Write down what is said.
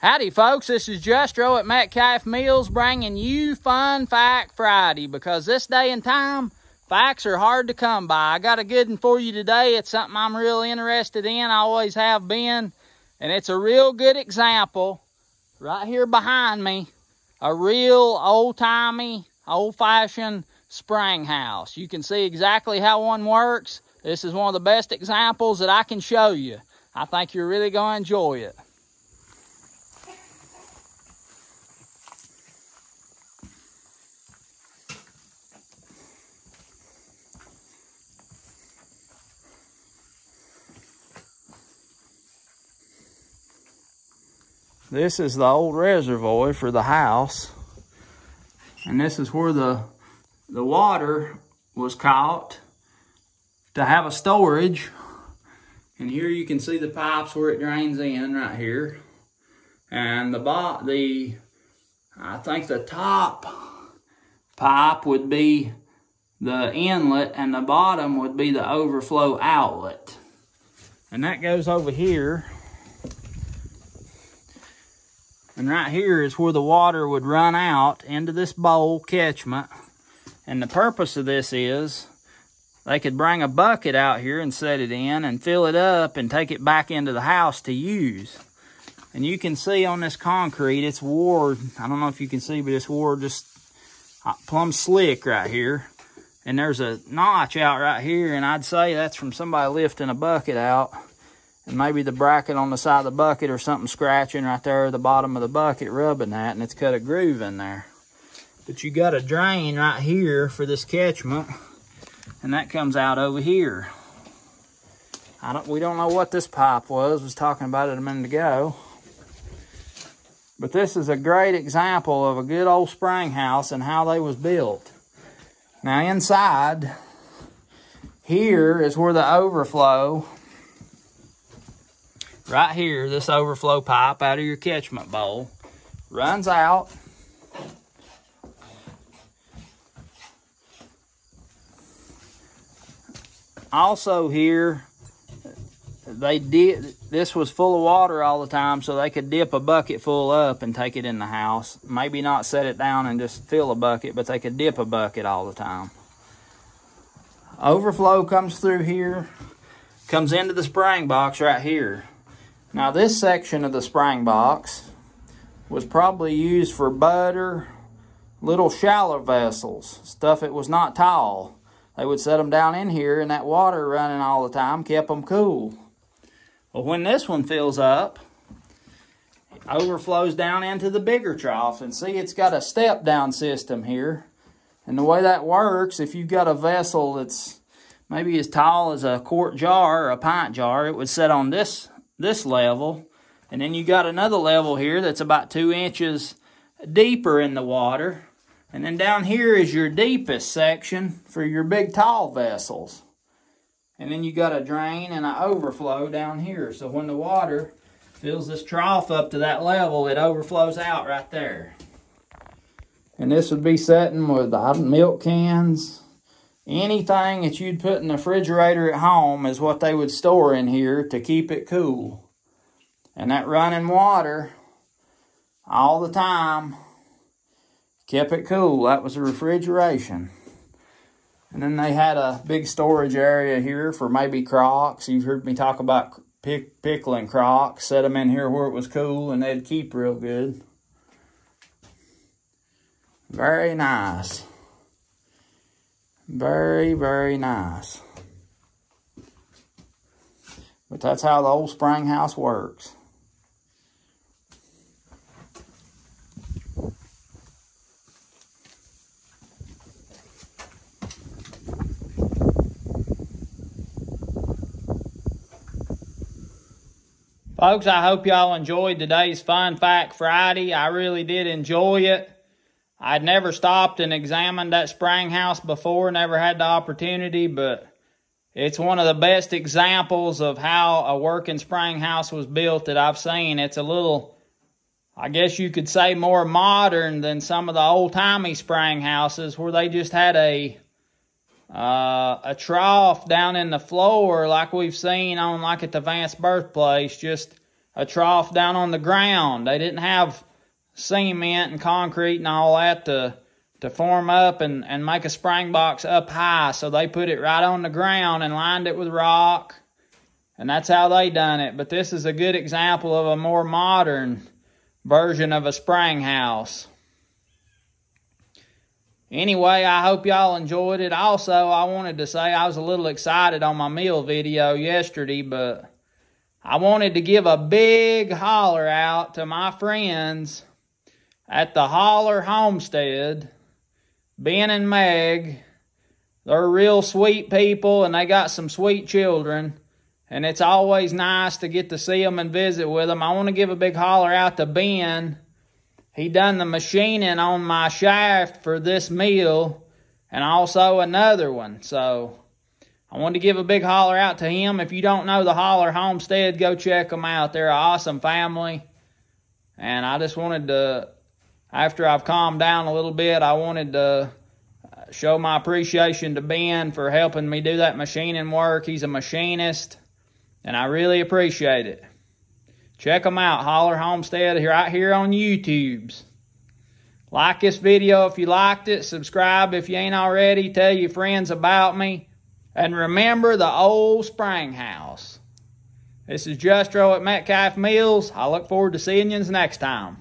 Howdy, folks. This is Justro at Metcalf Mills bringing you Fun Fact Friday because this day and time, facts are hard to come by. I got a good one for you today. It's something I'm real interested in. I always have been. And it's a real good example right here behind me. A real old-timey, old-fashioned spring house. You can see exactly how one works. This is one of the best examples that I can show you. I think you're really going to enjoy it. This is the old reservoir for the house. And this is where the, the water was caught to have a storage. And here you can see the pipes where it drains in right here. And the, bot the I think the top pipe would be the inlet and the bottom would be the overflow outlet. And that goes over here and right here is where the water would run out into this bowl catchment. And the purpose of this is they could bring a bucket out here and set it in and fill it up and take it back into the house to use. And you can see on this concrete, it's wore, I don't know if you can see, but it's wore just uh, plumb slick right here. And there's a notch out right here, and I'd say that's from somebody lifting a bucket out and maybe the bracket on the side of the bucket or something scratching right there at the bottom of the bucket rubbing that and it's cut a groove in there. But you got a drain right here for this catchment and that comes out over here. I don't, we don't know what this pipe was, was talking about it a minute ago. But this is a great example of a good old spring house and how they was built. Now inside, here is where the overflow right here, this overflow pipe out of your catchment bowl runs out. Also here, they did, this was full of water all the time, so they could dip a bucket full up and take it in the house. Maybe not set it down and just fill a bucket, but they could dip a bucket all the time. Overflow comes through here, comes into the spring box right here. Now this section of the spring box was probably used for butter, little shallow vessels, stuff that was not tall. They would set them down in here and that water running all the time kept them cool. Well, when this one fills up, it overflows down into the bigger trough. And see, it's got a step down system here. And the way that works, if you've got a vessel that's maybe as tall as a quart jar or a pint jar, it would set on this this level. And then you got another level here that's about two inches deeper in the water. And then down here is your deepest section for your big tall vessels. And then you got a drain and an overflow down here. So when the water fills this trough up to that level, it overflows out right there. And this would be setting with milk cans, Anything that you'd put in the refrigerator at home is what they would store in here to keep it cool. And that running water all the time kept it cool. That was the refrigeration. And then they had a big storage area here for maybe crocks. You've heard me talk about pick, pickling crocks. Set them in here where it was cool and they'd keep real good. Very nice. Very, very nice. But that's how the old spring house works. Folks, I hope y'all enjoyed today's Fun Fact Friday. I really did enjoy it. I'd never stopped and examined that spring house before, never had the opportunity, but it's one of the best examples of how a working spring house was built that I've seen. It's a little, I guess you could say more modern than some of the old-timey spring houses where they just had a uh, a trough down in the floor like we've seen on like at the Vance birthplace, just a trough down on the ground. They didn't have cement and concrete and all that to to form up and, and make a spring box up high. So they put it right on the ground and lined it with rock. And that's how they done it. But this is a good example of a more modern version of a spring house. Anyway, I hope y'all enjoyed it. Also, I wanted to say I was a little excited on my meal video yesterday, but I wanted to give a big holler out to my friends at the Holler Homestead, Ben and Meg. They're real sweet people and they got some sweet children. And it's always nice to get to see them and visit with them. I want to give a big holler out to Ben. He done the machining on my shaft for this meal and also another one. So I wanted to give a big holler out to him. If you don't know the Holler Homestead, go check them out. They're an awesome family. And I just wanted to, after I've calmed down a little bit, I wanted to show my appreciation to Ben for helping me do that machining work. He's a machinist and I really appreciate it. Check them out, Holler Homestead, right here on YouTube's. Like this video if you liked it. Subscribe if you ain't already. Tell your friends about me. And remember the old spring house. This is Justro at Metcalf Mills. I look forward to seeing you next time.